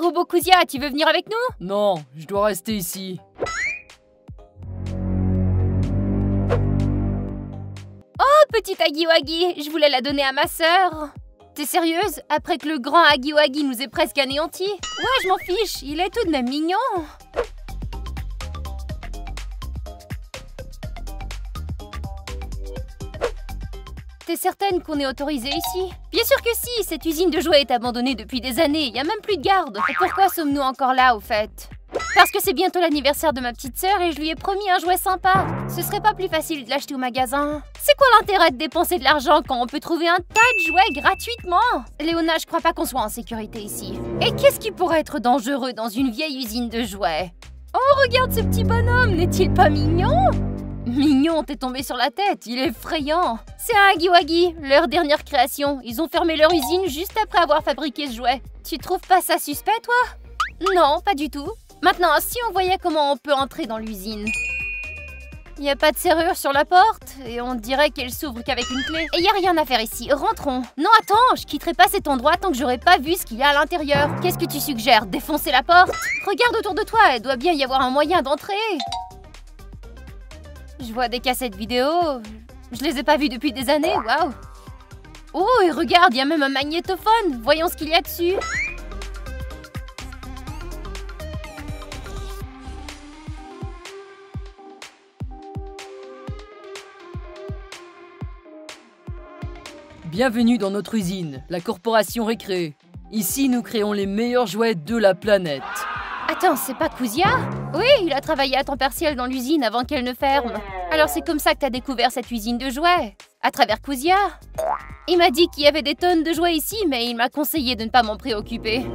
robot Kuzia, tu veux venir avec nous? Non, je dois rester ici. Oh, petite Agiwagi, je voulais la donner à ma sœur. T'es sérieuse? Après que le grand Agiwagi nous ait presque anéantis Ouais, je m'en fiche, il est tout de même mignon. T'es certaine qu'on est autorisé ici Bien sûr que si, cette usine de jouets est abandonnée depuis des années, il y a même plus de garde. Et pourquoi sommes-nous encore là au fait? Parce que c'est bientôt l'anniversaire de ma petite sœur et je lui ai promis un jouet sympa. Ce serait pas plus facile de l'acheter au magasin C'est quoi l'intérêt de dépenser de l'argent quand on peut trouver un tas de jouets gratuitement? Léona, je crois pas qu'on soit en sécurité ici. Et qu'est-ce qui pourrait être dangereux dans une vieille usine de jouets? Oh, regarde ce petit bonhomme, n'est-il pas mignon? Mignon, t'es tombé sur la tête, il est effrayant. C'est un Hagiwagi, leur dernière création. Ils ont fermé leur usine juste après avoir fabriqué ce jouet. Tu trouves pas ça suspect, toi? Non, pas du tout. Maintenant, si on voyait comment on peut entrer dans l'usine. Y a pas de serrure sur la porte et on dirait qu'elle s'ouvre qu'avec une clé. Et y a rien à faire ici, rentrons. Non, attends, je quitterai pas cet endroit tant que j'aurai pas vu ce qu'il y a à l'intérieur. Qu'est-ce que tu suggères Défoncer la porte? Regarde autour de toi, il doit bien y avoir un moyen d'entrer. Je vois des cassettes vidéo. Je les ai pas vues depuis des années, waouh. Oh, et regarde, il y a même un magnétophone. Voyons ce qu'il y a dessus. Bienvenue dans notre usine, la corporation Récré. Ici, nous créons les meilleurs jouets de la planète. Attends, c'est pas Kuzia Oui, il a travaillé à temps partiel dans l'usine avant qu'elle ne ferme. Alors c'est comme ça que t'as découvert cette usine de jouets À travers Kuzia Il m'a dit qu'il y avait des tonnes de jouets ici, mais il m'a conseillé de ne pas m'en préoccuper.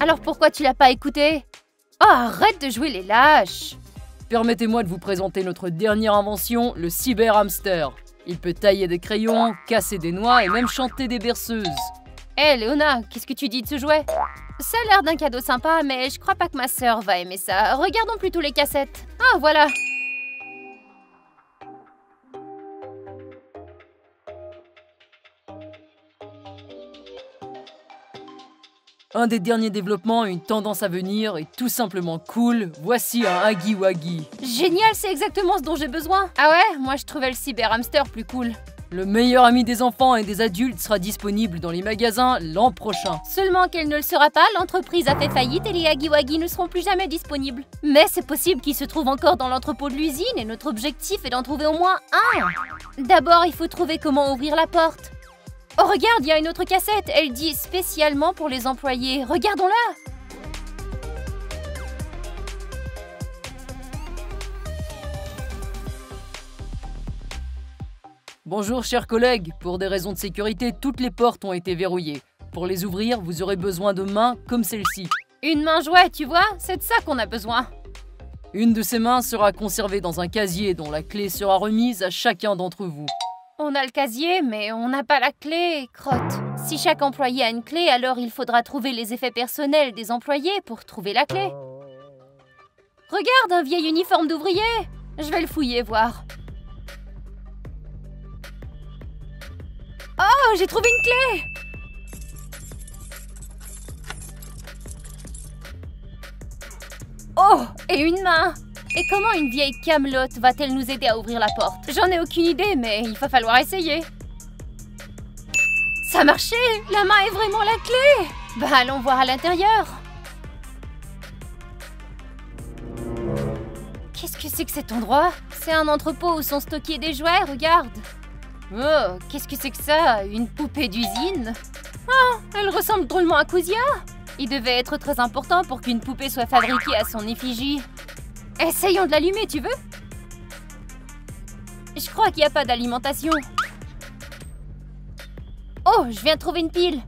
Alors pourquoi tu l'as pas écouté? Oh, arrête de jouer les lâches Permettez-moi de vous présenter notre dernière invention, le cyber hamster. Il peut tailler des crayons, casser des noix et même chanter des berceuses. Hé, Léona, qu'est-ce que tu dis de ce jouet? Ça a l'air d'un cadeau sympa, mais je crois pas que ma sœur va aimer ça. Regardons plutôt les cassettes. Ah, voilà Un des derniers développements, une tendance à venir est tout simplement cool. Voici un Huggy Wuggy. Génial, c'est exactement ce dont j'ai besoin. Ah ouais? Moi je trouvais le cyber hamster plus cool. Le meilleur ami des enfants et des adultes sera disponible dans les magasins l'an prochain. Seulement qu'elle ne le sera pas, l'entreprise a fait faillite et les Hagiwagi ne seront plus jamais disponibles. Mais c'est possible qu'il se trouve encore dans l'entrepôt de l'usine et notre objectif est d'en trouver au moins un. D'abord, il faut trouver comment ouvrir la porte. Oh regarde, il y a une autre cassette, elle dit spécialement pour les employés. Regardons-la Bonjour chers collègues, pour des raisons de sécurité, toutes les portes ont été verrouillées. Pour les ouvrir, vous aurez besoin de mains comme celle-ci. Une main jouet, tu vois C'est de ça qu'on a besoin. Une de ces mains sera conservée dans un casier dont la clé sera remise à chacun d'entre vous. On a le casier, mais on n'a pas la clé, crotte. Si chaque employé a une clé, alors il faudra trouver les effets personnels des employés pour trouver la clé. Regarde, un vieil uniforme d'ouvrier Je vais le fouiller, voir. Oh, j'ai trouvé une clé. Oh, et une main. Et comment une vieille camelote va-t-elle nous aider à ouvrir la porte? J'en ai aucune idée, mais il va falloir essayer. Ça a marché. La main est vraiment la clé. Bah allons voir à l'intérieur. Qu'est-ce que c'est que cet endroit? C'est un entrepôt où sont stockés des jouets, regarde Oh, qu'est-ce que c'est que ça Une poupée d'usine? Oh, elle ressemble drôlement à Kuzia Il devait être très important pour qu'une poupée soit fabriquée à son effigie. Essayons de l'allumer, tu veux? Je crois qu'il n'y a pas d'alimentation. Oh, je viens de trouver une pile.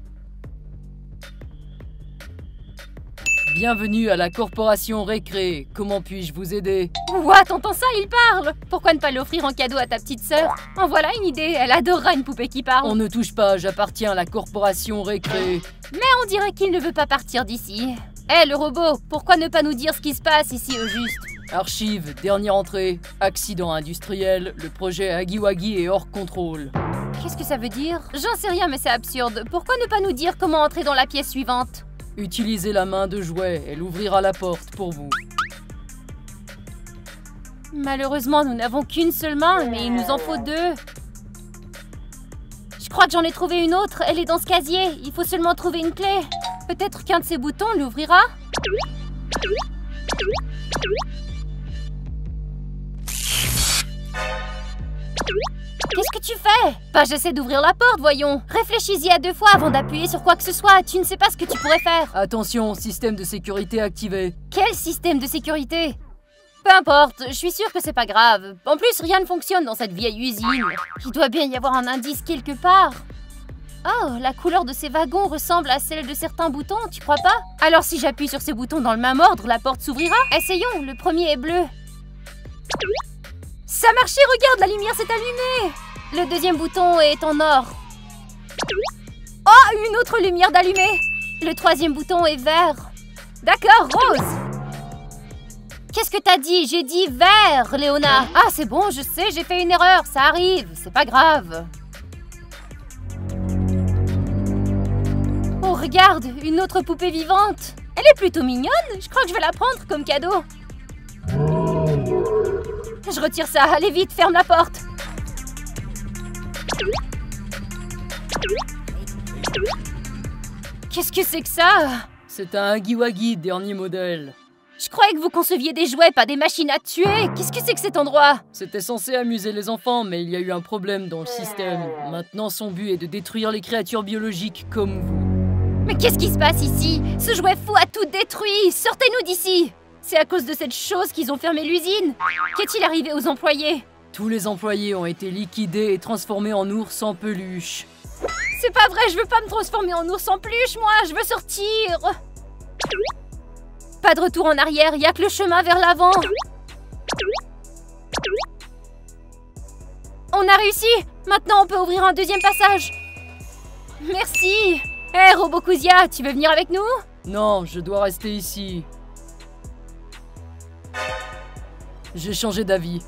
Bienvenue à la corporation Récré. Comment puis-je vous aider? What T'entends ça? Il parle Pourquoi ne pas l'offrir en cadeau à ta petite sœur? En voilà une idée, elle adorera une poupée qui parle. On ne touche pas, j'appartiens à la corporation Récré. Mais on dirait qu'il ne veut pas partir d'ici. Hé, le robot, pourquoi ne pas nous dire ce qui se passe ici au juste? Archive, dernière entrée, accident industriel, le projet Agiwagi est hors contrôle. Qu'est-ce que ça veut dire? J'en sais rien, mais c'est absurde. Pourquoi ne pas nous dire comment entrer dans la pièce suivante? Utilisez la main de jouet, elle ouvrira la porte pour vous. Malheureusement, nous n'avons qu'une seule main, mais il nous en faut deux. Je crois que j'en ai trouvé une autre, elle est dans ce casier. Il faut seulement trouver une clé. Peut-être qu'un de ces boutons l'ouvrira fais Bah j'essaie d'ouvrir la porte, voyons. Réfléchis-y à deux fois avant d'appuyer sur quoi que ce soit. Tu ne sais pas ce que tu pourrais faire. Attention, système de sécurité activé. Quel système de sécurité? Peu importe, je suis sûre que c'est pas grave. En plus, rien ne fonctionne dans cette vieille usine. Il doit bien y avoir un indice quelque part. Oh, la couleur de ces wagons ressemble à celle de certains boutons, tu crois pas? Alors si j'appuie sur ces boutons dans le même ordre, la porte s'ouvrira Essayons, le premier est bleu. Ça a marché, regarde, la lumière s'est allumée Le deuxième bouton est en or. Oh, une autre lumière d'allumée. Le troisième bouton est vert. D'accord, rose. Qu'est-ce que t'as dit? J'ai dit vert, Léona. Ah, c'est bon, je sais, j'ai fait une erreur, ça arrive, c'est pas grave. Oh, regarde, une autre poupée vivante. Elle est plutôt mignonne, je crois que je vais la prendre comme cadeau. Je retire ça, allez vite, ferme la porte Qu'est-ce que c'est que ça? C'est un Hagiwagi dernier modèle. Je croyais que vous conceviez des jouets, pas des machines à tuer. Qu'est-ce que c'est que cet endroit? C'était censé amuser les enfants, mais il y a eu un problème dans le système. Maintenant, son but est de détruire les créatures biologiques comme vous. Mais qu'est-ce qui se passe ici? Ce jouet fou a tout détruit. Sortez-nous d'ici! C'est à cause de cette chose qu'ils ont fermé l'usine. Qu'est-il arrivé aux employés? Tous les employés ont été liquidés et transformés en ours en peluche. C'est pas vrai, je veux pas me transformer en ours en peluche, moi Je veux sortir Pas de retour en arrière, y a que le chemin vers l'avant On a réussi Maintenant, on peut ouvrir un deuxième passage Merci Hé, hey, Robokuzia, tu veux venir avec nous? Non, je dois rester ici. J'ai changé d'avis.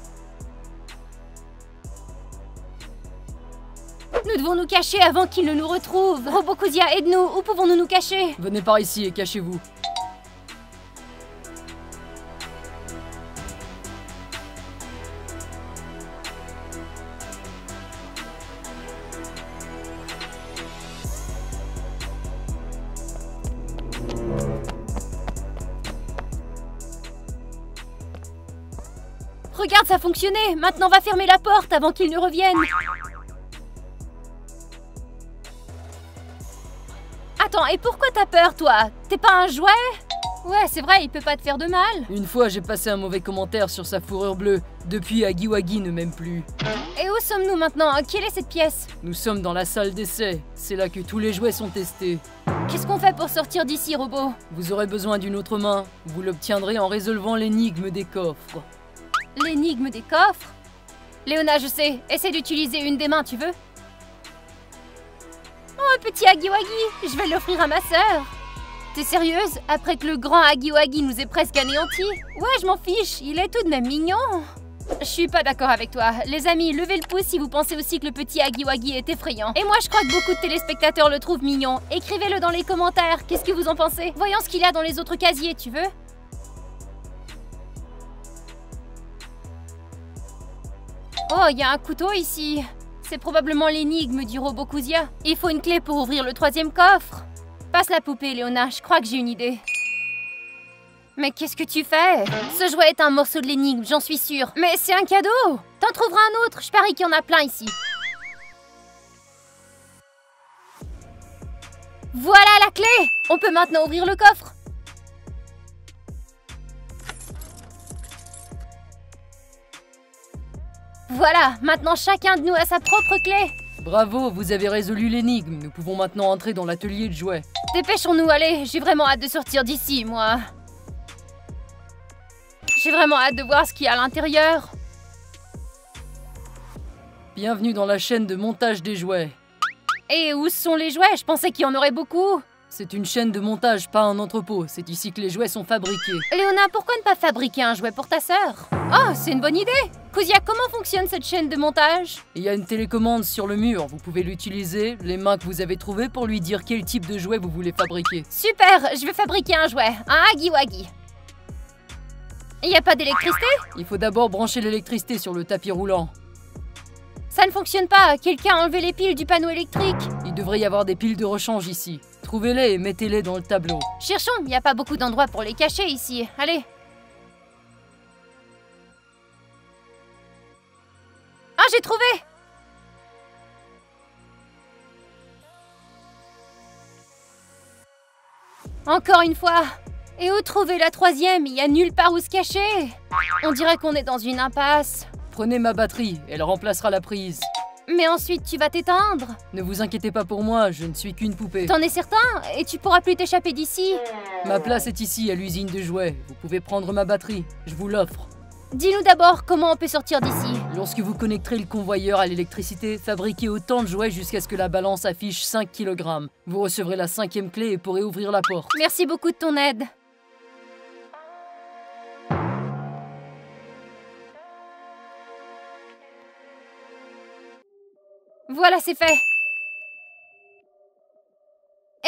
Devons nous cacher avant qu'il ne nous retrouve. Robokuzia, aide-nous. Où pouvons-nous nous cacher? Venez par ici et cachez-vous. Regarde, ça fonctionnait Maintenant, va fermer la porte avant qu'il ne revienne Attends, et pourquoi t'as peur, toi? T'es pas un jouet? Ouais, c'est vrai, il peut pas te faire de mal. Une fois, j'ai passé un mauvais commentaire sur sa fourrure bleue. Depuis, Agiwagi ne m'aime plus. Et où sommes-nous maintenant? Quelle est cette pièce? Nous sommes dans la salle d'essai. C'est là que tous les jouets sont testés. Qu'est-ce qu'on fait pour sortir d'ici, robot? Vous aurez besoin d'une autre main. Vous l'obtiendrez en résolvant l'énigme des coffres. L'énigme des coffres? Léona, je sais. Essaie d'utiliser une des mains, tu veux? Petit Hagiwagi Je vais l'offrir à ma sœur T'es sérieuse? Après que le grand Hagiwagi nous ait presque anéantis Ouais, je m'en fiche, il est tout de même mignon je suis pas d'accord avec toi. Les amis, levez le pouce si vous pensez aussi que le petit Hagiwagi est effrayant. Et moi, je crois que beaucoup de téléspectateurs le trouvent mignon. Écrivez-le dans les commentaires. Qu'est-ce que vous en pensez? Voyons ce qu'il y a dans les autres casiers, tu veux? Oh, il y a un couteau ici. C'est probablement l'énigme du robot Kuzia. Il faut une clé pour ouvrir le troisième coffre. Passe la poupée, Léona. Je crois que j'ai une idée. Mais qu'est-ce que tu fais? Ce jouet est un morceau de l'énigme, j'en suis sûre. Mais c'est un cadeau T'en trouveras un autre, je parie qu'il y en a plein ici. Voilà la clé On peut maintenant ouvrir le coffre. Voilà, maintenant chacun de nous a sa propre clé. Bravo, vous avez résolu l'énigme. Nous pouvons maintenant entrer dans l'atelier de jouets. Dépêchons-nous, allez, j'ai vraiment hâte de sortir d'ici, moi. J'ai vraiment hâte de voir ce qu'il y a à l'intérieur. Bienvenue dans la chaîne de montage des jouets. Et où sont les jouets? Je pensais qu'il y en aurait beaucoup. C'est une chaîne de montage, pas un entrepôt. C'est ici que les jouets sont fabriqués. Léona, pourquoi ne pas fabriquer un jouet pour ta sœur? Oh, c'est une bonne idée Kuzia, comment fonctionne cette chaîne de montage? Il y a une télécommande sur le mur. Vous pouvez l'utiliser, les mains que vous avez trouvées, pour lui dire quel type de jouet vous voulez fabriquer. Super, je vais fabriquer un jouet, un Hagi Wagi. Il n'y a pas d'électricité? Il faut d'abord brancher l'électricité sur le tapis roulant. Ça ne fonctionne pas, quelqu'un a enlevé les piles du panneau électrique. Il devrait y avoir des piles de rechange ici. Trouvez-les et mettez-les dans le tableau. Cherchons, il n'y a pas beaucoup d'endroits pour les cacher ici. Allez. J'ai trouvé Encore une fois Et où trouver la troisième? Il y a nulle part où se cacher On dirait qu'on est dans une impasse. Prenez ma batterie, elle remplacera la prise. Mais ensuite, tu vas t'éteindre Ne vous inquiétez pas pour moi, je ne suis qu'une poupée. T'en es certain? Et tu pourras plus t'échapper d'ici Ma place est ici, à l'usine de jouets. Vous pouvez prendre ma batterie, je vous l'offre. Dis-nous d'abord comment on peut sortir d'ici. Lorsque vous connecterez le convoyeur à l'électricité, fabriquez autant de jouets jusqu'à ce que la balance affiche 5 kg. Vous recevrez la cinquième clé et pourrez ouvrir la porte. Merci beaucoup de ton aide. Voilà, c'est fait.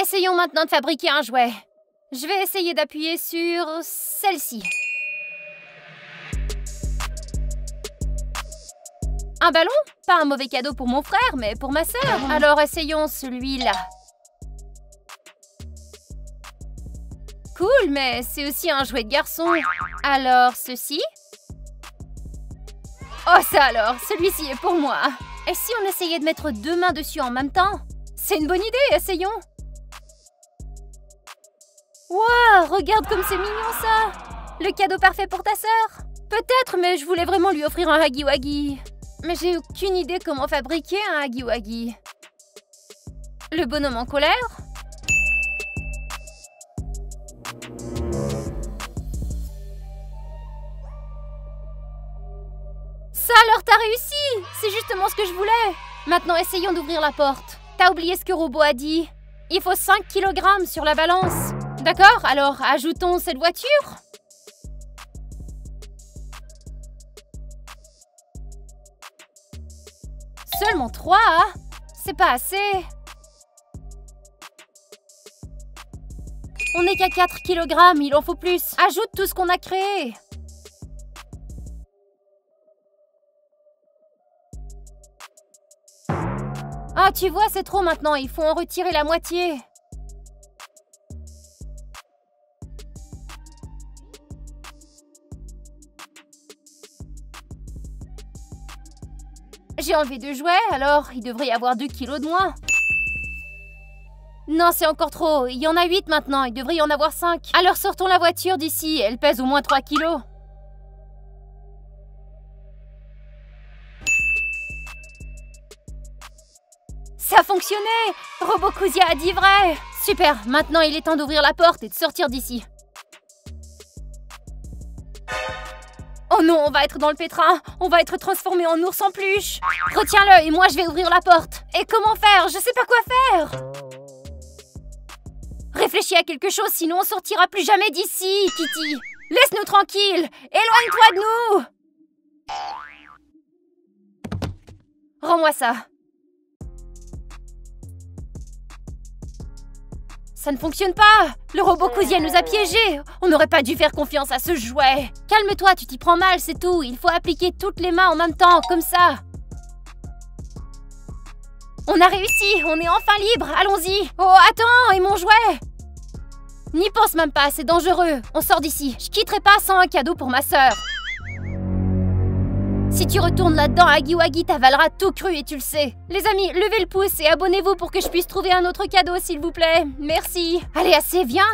Essayons maintenant de fabriquer un jouet. Je vais essayer d'appuyer sur celle-ci. Un ballon? Pas un mauvais cadeau pour mon frère, mais pour ma sœur. Alors essayons celui-là. Cool, mais c'est aussi un jouet de garçon. Alors ceci? Oh ça alors, celui-ci est pour moi. Et si on essayait de mettre deux mains dessus en même temps? C'est une bonne idée, essayons Wow, regarde comme c'est mignon ça Le cadeau parfait pour ta sœur Peut-être, mais je voulais vraiment lui offrir un Hagi Wagi. Mais j'ai aucune idée comment fabriquer un Hagi Wagi. Le bonhomme en colère Ça alors t'as réussi C'est justement ce que je voulais Maintenant essayons d'ouvrir la porte. T'as oublié ce que Robot a dit Il faut 5 kg sur la balance. D'accord? Alors ajoutons cette voiture Seulement 3 C'est pas assez On n'est qu'à 4 kg, il en faut plus. Ajoute tout ce qu'on a créé. Ah, tu vois, c'est trop maintenant, il faut en retirer la moitié. J'ai enlevé deux jouets, alors il devrait y avoir 2 kilos de moins. Non, c'est encore trop. Il y en a 8 maintenant, il devrait y en avoir 5. Alors sortons la voiture d'ici, elle pèse au moins 3 kilos. Ça a fonctionné Robot a dit vrai Super, maintenant il est temps d'ouvrir la porte et de sortir d'ici. Oh non, on va être dans le pétrin. On va être transformé en ours en peluche Retiens-le et moi je vais ouvrir la porte. Et comment faire? Je sais pas quoi faire. Réfléchis à quelque chose, sinon on sortira plus jamais d'ici, Kitty. Laisse-nous tranquilles Éloigne-toi de nous. Rends-moi ça Ça ne fonctionne pas. Le robot Cousien nous a piégés. On n'aurait pas dû faire confiance à ce jouet. Calme-toi, tu t'y prends mal, c'est tout. Il faut appliquer toutes les mains en même temps, comme ça. On a réussi. On est enfin libre. Allons-y. Oh, attends Et mon jouet? N'y pense même pas, c'est dangereux. On sort d'ici. Je quitterai pas sans un cadeau pour ma sœur si tu retournes là-dedans, Agiwagi t'avalera tout cru et tu le sais. Les amis, levez le pouce et abonnez-vous pour que je puisse trouver un autre cadeau, s'il vous plaît. Merci. Allez, assez, viens